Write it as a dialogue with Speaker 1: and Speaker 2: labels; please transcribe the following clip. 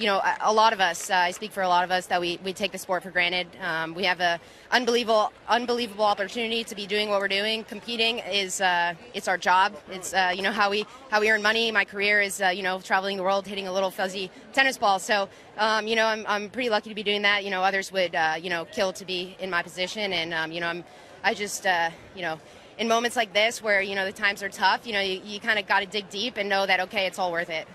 Speaker 1: You know, a, lot of us, uh, I speak for a lot of us, that we, we take the sport for granted. Um, we have an unbelievable, unbelievable opportunity to be doing what we're doing. Competing is, uh, it's our job. It's, uh, you know, how we, how we earn money. My career is, uh, you know, traveling the world, hitting a little fuzzy tennis ball. So, um, you know, I'm, I'm pretty lucky to be doing that. You know, others would, uh, you know, kill to be in my position. And, um, you know, I'm, I just, uh, you know, in moments like this where, you know, the times are tough, you know, you, you kind of got to dig deep and know that, okay, it's all worth it.